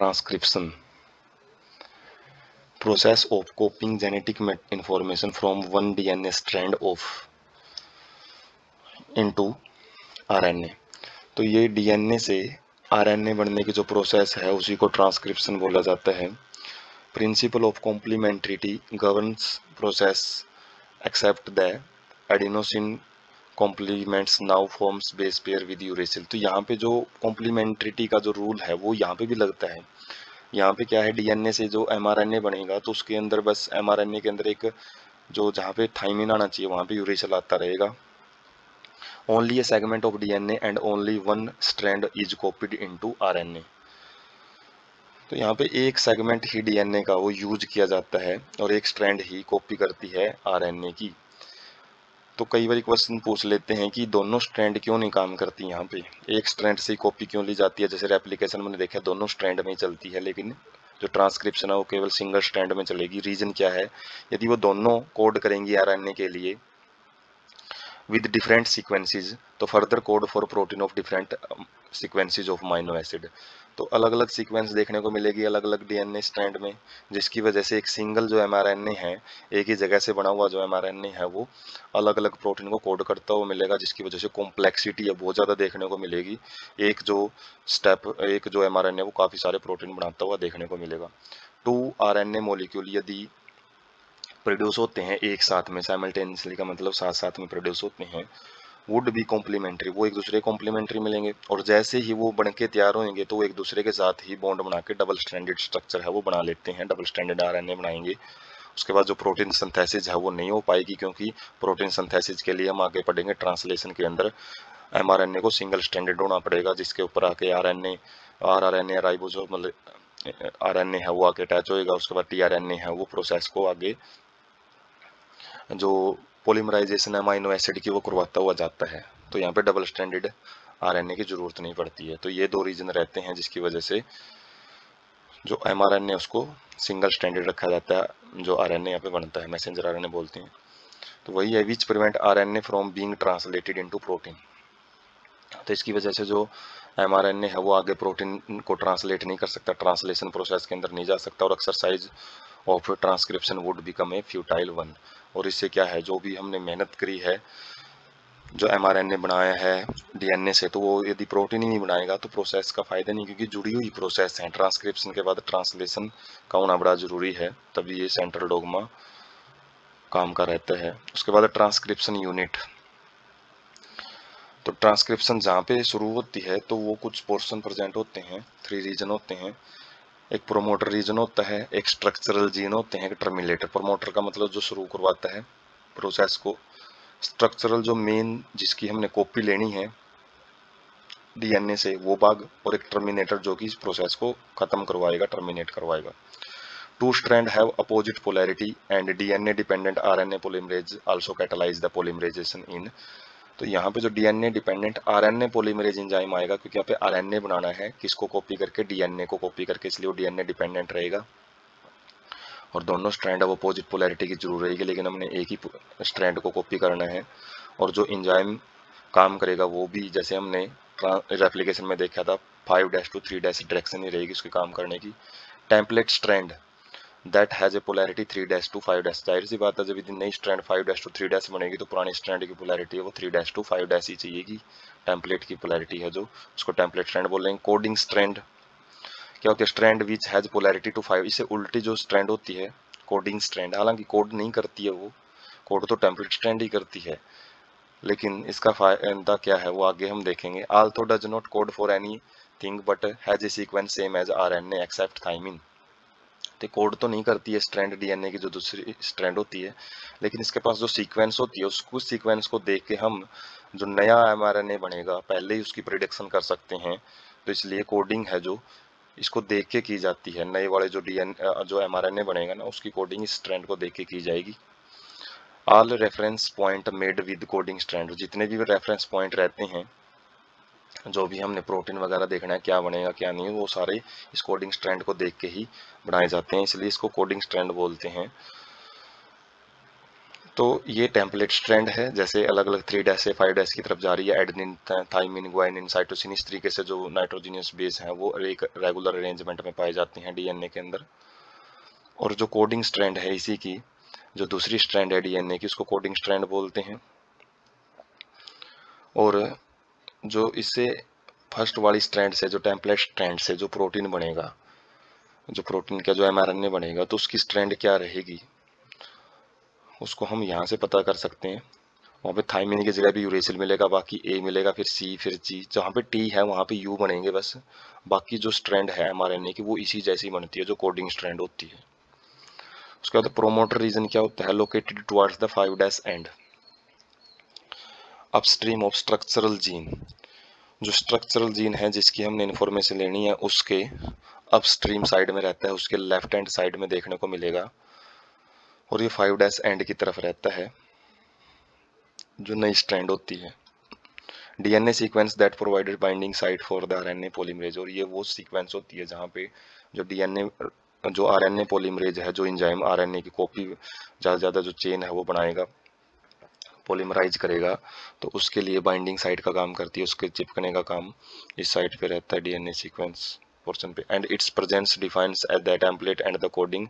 transcription process of copying genetic information from one DNA strand of into RNA तो ये DNA से RNA बनने की जो प्रोसेस है, उसी को ट्रांसक्रिप्शन बोला जाता है। Principle of complementarity governs process except the adenosine complements now forms base pair with uracil तो यहाँ पे जो कॉम्प्लीमेंट्रिटी का जो रूल है, वो यहाँ पे भी लगता है। यहाँ पे क्या है डीएनए से जो एमआरएनए बनेगा तो उसके अंदर बस एमआरएनए के अंदर एक जो जहाँ पे थाइमिन आना चाहिए, वहाँ पे यूरेसिल आता रहेगा। Only a segment of DNA and only one strand is copied into RNA तो यहाँ पे एक सेगमेंट ही डीएनए का वो यूज़ किया जाता है और एक स्ट्रैंड ही कॉपी करती है आरएनए की। तो कई बार क्वेश्चन पूछ लेते हैं कि दोनों स्ट्रैंड क्यों नहीं काम करती यहाँ पे? एक स्ट्रैंड से कॉपी क्यों ली जाती है? जैसे रेप्लीकेशन मैंने देखा दोनों स्ट्रैंड में चलती है, लेकिन जो ट्रांसक्रिप्शन है, वो केवल सिंगल स्टैंड में चलेगी। रीजन क्या है? यदि वो दोनों कोड करेंगी आरएनए के लिए विद डिफरेंट सीक्वेंसेज तो further code for protein of different sequences of amino acid तो अलग अलग सीक्वेंस देखने को मिलेगी अलग अलग डीएनए स्टैंड में, जिसकी वजह से एक सिंगल जो एमआरएनए है, एक ही जगह से बना हुआ जो एमआरएनए है, वो अलग अलग प्रोटीन को कोड करता हुआ मिलेगा, जिसकी वजह से कॉम्प्लेक्सिटी है बहुत ज़्यादा देखने को मिलेगी। एक जो स्टेप एक जो एम वो काफ़ी सारे प्रोटीन बनाता हुआ देखने को मिलेगा। टू आर मोलिक्यूल यदि प्रोड्यूस होते हैं एक साथ में साइमल्टेनियसली का मतलब साथ साथ में प्रोड्यूस होते हैं वुड बी कॉम्प्लीमेंट्री वो एक दूसरे कॉम्प्लीमेंट्री मिलेंगे। और जैसे ही वो बन के तैयार होंगे तो एक दूसरे के साथ ही बॉन्ड बना के डबल स्टैंडर्ड स्ट्रक्चर है, वो बना लेते हैं डबल स्टैंडर्ड आरएनए बनाएँगे। उसके बाद जो प्रोटीन संथेसिस है, वो नहीं हो पाएगी, क्योंकि प्रोटीन संथेसिस के लिए हम आगे पढ़ेंगे ट्रांसलेशन के अंदर। एमआरएनए को सिंगल स्टैंडर्ड होना पड़ेगा, जिसके ऊपर आके R N A R R N A राइबोजो मतलब आर एन ए है, वो आके अटैच होएगा। उसके बाद टी आर एन ए है, वो प्रोसेस को आगे जो पोलीमराइजेशन अमाइनो एसिड की वो करवाता हुआ जाता है। तो यहाँ पे डबल स्टैंडर्ड आरएनए की ज़रूरत नहीं पड़ती है। तो ये दो रीज़न रहते हैं जिसकी वजह से जो एम आर एन ए उसको सिंगल स्टैंडर्ड रखा जाता है, जो आर एन ए यहाँ पे बनता है मैसेंजर आर एन ए बोलते हैं। तो वही है which prevent R N A from being translated into protein तो इसकी वजह से जो एम आर एन ए है, वो आगे प्रोटीन को ट्रांसलेट नहीं कर सकता ट्रांसलेशन प्रोसेस के अंदर नहीं जा सकता और exercise of transcription would become a futile one और इससे क्या है? जो भी हमने मेहनत करी है, जो एमआरएनए बनाया है डीएनए से तो वो यदि प्रोटीन ही नहीं बनाएगा तो प्रोसेस का फ़ायदा नहीं, क्योंकि जुड़ी हुई प्रोसेस है। ट्रांसक्रिप्शन के बाद ट्रांसलेशन का होना बड़ा ज़रूरी है, तभी ये सेंट्रल डोगमा काम का रहता है। उसके बाद ट्रांसक्रिप्शन यूनिट तो ट्रांसक्रिप्शन जहाँ पे शुरू होती है तो वो कुछ पोर्शन प्रेजेंट होते हैं थ्री रीजन होते हैं। एक प्रोमोटर रीजन होता है, एक स्ट्रक्चरल जीन होते हैं, एक टर्मिनेटर प्रोमोटर का मतलब जो शुरू करवाता है प्रोसेस को। स्ट्रक्चरल जो मेन जिसकी हमने कॉपी लेनी है डीएनए से वो भाग और एक टर्मिनेटर जो कि इस प्रोसेस को खत्म करवाएगा टर्मिनेट करवाएगा। Two strand have opposite polarity and DNA dependent RNA polymerase also catalyse the polymerisation in तो यहाँ पे जो DNA dependent RNA polymerase enzyme आएगा, क्योंकि यहाँ पे आरएनए बनाना है, किसको कॉपी करके? डीएनए को कॉपी करके, इसलिए वो डीएनए डिपेंडेंट रहेगा। और दोनों स्ट्रैंड अब अपोजिट पोलैरिटी की ज़रूर रहेगी, लेकिन हमने एक ही स्ट्रैंड को कॉपी करना है। और जो इंजाइम काम करेगा, वो भी जैसे हमने रेप्लीकेशन में देखा था five dash to three dash direction ही रहेगी उसके काम करने की। Template strand that has a polarity three dash to five dash ज़ाहिर सी बात है, जब यदि नई strand five dash to three dash बनेगी तो पुरानी स्ट्रैंड की पोलैरिटी है वो three dash to five dash ही चाहिएगी। टेम्पलेट की पोलैरिटी है जो, उसको टेम्पलेट स्ट्रैंड बोलेंगे कोडिंग स्ट्रैंड क्या होती है strand which has polarity to five इससे उल्टी जो स्ट्रैंड होती है कोडिंग स्ट्रैंड हालाँकि कोड नहीं करती है वो कोड तो टेम्पलेट स्ट्रैंड ही करती है। लेकिन इसका फ़ायदा क्या है, वो आगे हम देखेंगे। Although does not code for anything but has a sequence same as R N except thymine code तो नहीं करती है स्ट्रैंड डीएनए की जो दूसरी स्ट्रैंड होती है, लेकिन इसके पास जो सीक्वेंस होती है, उसको सीक्वेंस को देख के हम जो नया एमआरएनए बनेगा, पहले ही उसकी प्रिडिक्शन कर सकते हैं। तो इसलिए कोडिंग है जो, इसको देख के की जाती है। नए वाले जो डीएन जो एमआरएनए बनेगा ना, उसकी कोडिंग इस स्ट्रैंड को देख के की जाएगी। All reference point made with coding strand जितने भी रेफरेंस पॉइंट रहते हैं जो भी हमने प्रोटीन वगैरह देखना है, क्या बनेगा, क्या नहीं, वो सारे इस कोडिंग स्ट्रैंड को देख के ही बनाए जाते हैं। इसलिए इसको कोडिंग स्ट्रैंड बोलते हैं। तो ये टेम्पलेट स्ट्रैंड है, जैसे अलग अलग थ्री डैश से फाइव डैश की तरफ़ जा रही है। एडनिन थाइमिन ग्वाइनिन साइटोसिन इस तरीके से जो नाइट्रोजीनियस बेस हैं, वो एक रेगुलर अरेंजमेंट में पाए जाते हैं डीएनए के अंदर। और जो कोडिंग स्ट्रैंड है इसी की, जो दूसरी स्ट्रैंड है डीएनए की, उसको कोडिंग स्ट्रैंड बोलते हैं। और जो इससे फ़र्स्ट वाली स्ट्रैंड से, जो टेम्पलेट स्ट्रैंड से, जो प्रोटीन बनेगा, जो प्रोटीन का, जो एम बनेगा तो उसकी स्ट्रैंड क्या रहेगी? उसको हम यहाँ से पता कर सकते हैं। वहाँ पे थाइमिन की जगह भी यूरेसिल मिलेगा, बाकी ए मिलेगा, फिर सी फिर जी जहाँ पे टी है, वहाँ पे यू बनेंगे बस। बाकी जो स्ट्रैंड है एमआरएनए की, वो इसी जैसी बनती है, जो कोडिंग स्ट्रैंड होती है। उसके बाद प्रोमोटर रीजन क्या होता है? Located towards the five dash end upstream of structural gene जो स्ट्रक्चरल जीन है, जिसकी हमने इन्फॉर्मेशन लेनी है, उसके अपस्ट्रीम साइड में रहता है, उसके लेफ़्ट हैंड साइड में देखने को मिलेगा। और ये फाइव डैश एंड की तरफ़ रहता है, जो नई स्ट्रैंड होती है। DNA sequence that provided binding site for the RNA polymerase और ये वो सीक्वेंस होती है जहाँ पे जो डीएनए जो आरएनए पॉलीमरेज है, जो इंजाइम आरएनए की कॉपी ज़्यादा ज़्यादा जो चेन है, वो बनाएगा। पॉलीमराइज करेगा तो उसके लिए बाइंडिंग साइट का काम करती है, उसके चिपकने का काम। इस साइट पे रहता है डीएनए सीक्वेंस पोर्शन पे। And its presence defines at the template and the coding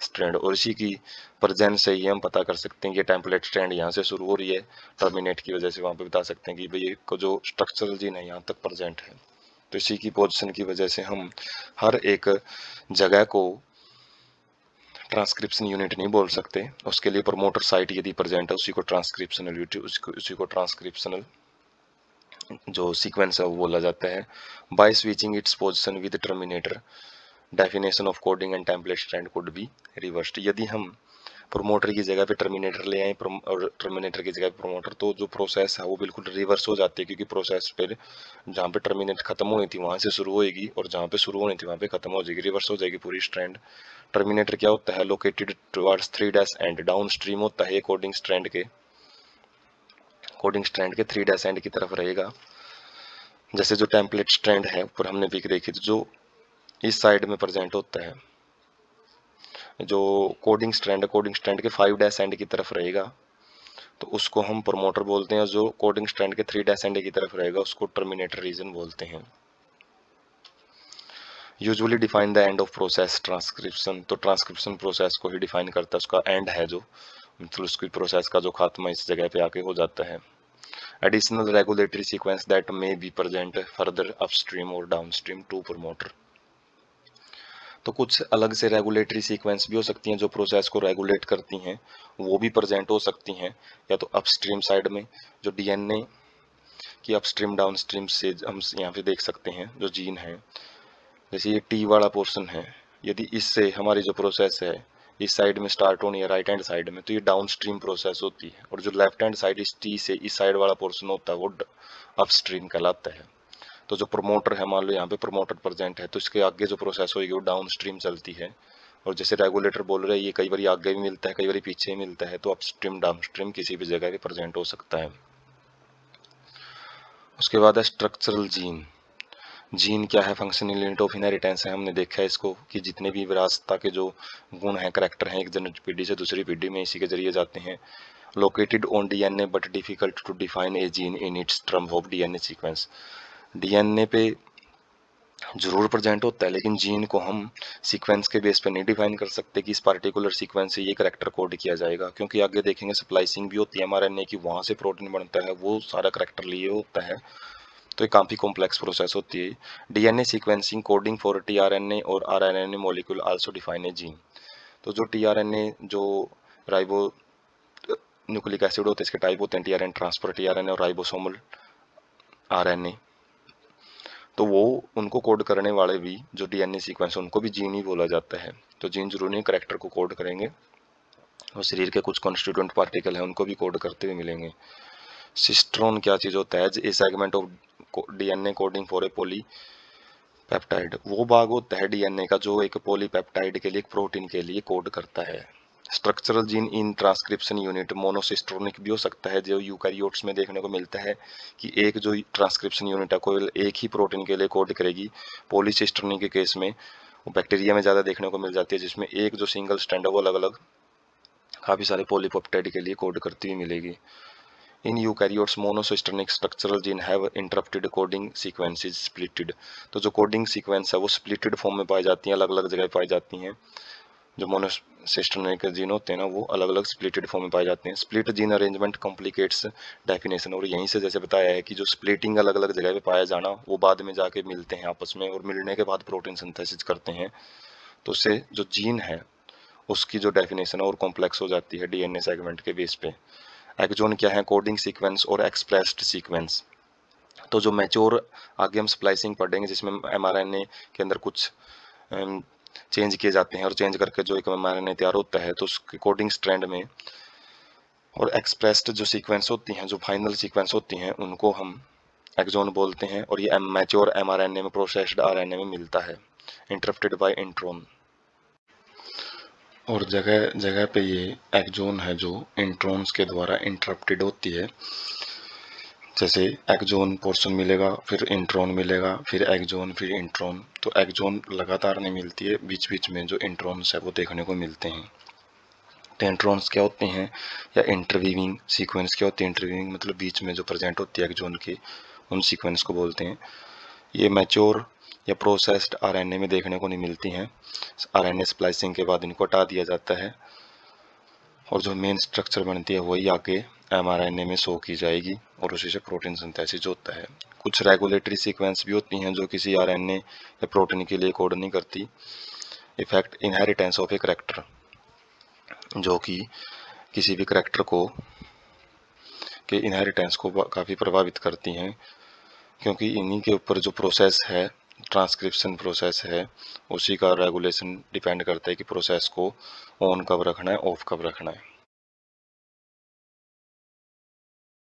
strand और इसी की प्रेजेंस से ही हम पता कर सकते हैं कि टेम्पलेट स्ट्रैंड यहाँ से शुरू हो रही है टर्मिनेट की वजह से वहाँ पे बता सकते हैं कि भाई जो स्ट्रक्चरल जीन है, यहाँ तक प्रेजेंट है। तो इसी की पोजिशन की वजह से हम हर एक जगह को ट्रांसक्रिप्शन यूनिट नहीं बोल सकते। उसके लिए प्रमोटर साइट यदि प्रेजेंट है, उसी को ट्रांसक्रिप्शनल यूनिट उसी को ट्रांसक्रिप्शनल जो सीक्वेंस है, वो बोला जाता है। By switching its position with terminator definition of coding and template strand could be reversed यदि हम प्रोमोटर की जगह पे टर्मिनेटर ले आए और टर्मिनेटर की जगह पे प्रोमोटर तो जो प्रोसेस है, वो बिल्कुल रिवर्स हो जाती है, क्योंकि प्रोसेस फिर जहाँ पे टर्मिनेट खत्म होनी थी, वहाँ से शुरू होएगी, और जहाँ पे शुरू होनी थी, वहाँ पे खत्म हो जाएगी रिवर्स हो जाएगी पूरी स्ट्रैंड टर्मिनेटर क्या होता है located towards three dash end downstream होता है कोडिंग स्ट्रैंड के। कोडिंग स्ट्रैंड के थ्री डैश एंड की तरफ़ रहेगा। जैसे जो टेम्पलेट स्ट्रैंड है, ऊपर हमने पिक देखी तो जो इस साइड में प्रेजेंट होता है। जो कोडिंग स्ट्रैंड है कोडिंग स्ट्रैंड के फाइव डैश एंड की तरफ़ रहेगा तो उसको हम प्रमोटर बोलते हैं जो कोडिंग स्ट्रैंड के थ्री डैश एंड की तरफ़ रहेगा, उसको टर्मिनेटर रीजन बोलते हैं। Usually define the end of process transcription तो ट्रांसक्रिप्शन प्रोसेस को ही डिफाइन करता है, उसका एंड है जो मतलब उसकी प्रोसेस का जो खात्मा इस जगह पे आके हो जाता है। Additional regulatory sequence that may be present further upstream और डाउनस्ट्रीम टू प्रमोटर तो कुछ अलग से रेगुलेटरी सीक्वेंस भी हो सकती हैं जो प्रोसेस को रेगुलेट करती हैं, वो भी प्रेजेंट हो सकती हैं, या तो अपस्ट्रीम साइड में, जो डीएनए की अपस्ट्रीम डाउनस्ट्रीम से हम यहाँ पे देख सकते हैं, जो जीन है। जैसे ये टी वाला पोर्शन है, यदि इससे हमारी जो प्रोसेस है, इस साइड में स्टार्ट होनी है राइट हैंड साइड में तो ये डाउन स्ट्रीम प्रोसेस होती है, और जो लेफ़्ट हैंड साइड इस टी से इस साइड वाला पोर्सन होता है, वो अपस्ट्रीम कहलाता है। तो जो प्रमोटर है, मान लो यहाँ पे प्रमोटर प्रेजेंट है तो इसके आगे जो प्रोसेस होगी वो डाउन स्ट्रीम चलती है। और जैसे रेगुलेटर बोल रहे हैं, ये कई बार आगे भी मिलता है, कई बार पीछे ही मिलता है तो अप स्ट्रीम डाउन स्ट्रीम किसी भी जगह पे प्रेजेंट हो सकता है। उसके बाद है स्ट्रक्चरल जीन जीन क्या है? फंक्शनल यूनिट ऑफ़ इनहेरिटेंस है, हमने देखा है इसको कि जितने भी विरासता के जो गुण हैं करेक्टर हैं, एक जन पीढ़ी से दूसरी पीढ़ी में इसी के ज़रिए जाते हैं। Located on DNA but difficult to define a gene in its term of DNA sequence DNA पे ज़रूर प्रेजेंट होता है, लेकिन जीन को हम सीक्वेंस के बेस पे नहीं डिफाइन कर सकते कि इस पार्टिकुलर सीक्वेंस से ये करेक्टर कोड किया जाएगा, क्योंकि आगे देखेंगे सप्लाइसिंग भी होती है हमारे की वहाँ से प्रोटीन बनता है, वो सारा करेक्टर लिए होता है तो ये काफ़ी कॉम्प्लेक्स प्रोसेस होती है। DNA sequencing coding for tRNA और RNA molecule also define a gene तो जो टीआरएनए जो राइबो न्यूक्लिक एसिड होते हैं, इसके टाइप होते हैं टीआरएन ट्रांसफ़र टीआरएनए और राइबोसोमल आरएनए तो वो उनको कोड करने वाले भी, जो डीएनए सीक्वेंस है, उनको भी जीन ही बोला जाता है। तो जीन ज़रूर नहीं करेक्टर को कोड करेंगे। और शरीर के कुछ कॉन्स्टिट्यूंट पार्टिकल हैं, उनको भी कोड करते हुए मिलेंगे। सिस्ट्रोन क्या चीज़ होता है? A segment of DNA coding for a polypeptide वो भाग होता है डीएनए का, जो एक पोलीपेप्टाइड के लिए, एक प्रोटीन के लिए कोड करता है। Structural gene in transcription unit monocistronic भी हो सकता है, जो यूकैरियोट्स में देखने को मिलता है कि एक जो ट्रांसक्रिप्शन यूनिट है, कोई एक ही प्रोटीन के लिए कोड करेगी। पोलिसिस्ट्रोनिक के केस में वो बैक्टीरिया में ज़्यादा देखने को मिल जाती है, जिसमें एक जो सिंगल स्टैंड है, वो अलग अलग काफ़ी सारे पॉलीपोप्टाइड के लिए कोड करती हुई मिलेगी। In eukaryotes monocistronic structural gene have interrupted coding sequences splitted तो जो कोडिंग सीक्वेंस है, वो स्प्लिटेड फॉर्म में पाई जाती हैं अलग अलग जगह पाई जाती हैं। जो मोनोसिस्टर्निक जीन होते हैं ना, वो अलग अलग स्प्लिटेड फॉर्म में पाए जाते हैं। Split gene arrangement complicates definition और यहीं से जैसे बताया है कि जो स्प्लिटिंग अलग अलग जगह पे पाया जाना, वो बाद में जाके मिलते हैं आपस में और मिलने के बाद प्रोटीन सिंथेसिस करते हैं। तो उससे जो जीन है, उसकी जो डेफिनेशन है और कॉम्प्लेक्स हो जाती है डीएनए सेगमेंट के बेस पे। एक्जोन क्या है? कोडिंग सीक्वेंस और एक्सप्रेस्ड सीक्वेंस तो जो मैच्योर आगे हम स्प्लाइसिंग पढ़ेंगे जिसमें एमआरएनए के अंदर कुछ चेंज किए जाते हैं और चेंज करके जो एक एम तैयार होता है तो उसके कोडिंग स्ट्रैंड में और एक्सप्रेस्ड जो सीक्वेंस होती हैं, जो फाइनल सीक्वेंस होती हैं, उनको हम एक्जोन बोलते हैं और ये मैच्योर एम आर में प्रोसेस्ड आरएनए में मिलता है इंटरप्टेड बाई इंट्रोन और जगह जगह पे ये एक्जोन है जो इंट्रॉन्स के द्वारा इंटरप्टेड होती है। जैसे एक्जोन पोर्शन मिलेगा, फिर इंट्रोन मिलेगा, फिर एक्जोन फिर इंट्रोन तो एक्जोन लगातार नहीं मिलती है बीच बीच में जो इंट्रॉन्स है वो देखने को मिलते हैं। तो इंट्रॉन्स क्या होते हैं? या इंटरवीविंग सीक्वेंस क्या होती है? इंटरवीविंग मतलब बीच में जो प्रेजेंट होती है एक्जोन के, उन सीक्वेंस को बोलते हैं। ये मैच्योर या प्रोसेस्ड आरएनए में देखने को नहीं मिलती हैं। आरएनए स्प्लाइसिंग के बाद इनको हटा दिया जाता है। और जो मेन स्ट्रक्चर बनती है वही आगे एमआरएनए में शो की जाएगी और उसी से प्रोटीन सिंथेसिस होता है। कुछ रेगुलेटरी सीक्वेंस भी होती हैं जो किसी आरएनए या प्रोटीन के लिए कोड नहीं करती। Effect inheritance of a character जो कि किसी भी करेक्टर को, के इनहेरिटेंस को काफ़ी प्रभावित करती हैं, क्योंकि इन्हीं के ऊपर जो प्रोसेस है ट्रांसक्रिप्शन प्रोसेस है, उसी का रेगुलेशन डिपेंड करता है कि प्रोसेस को ऑन कब रखना है ऑफ़ कब रखना है।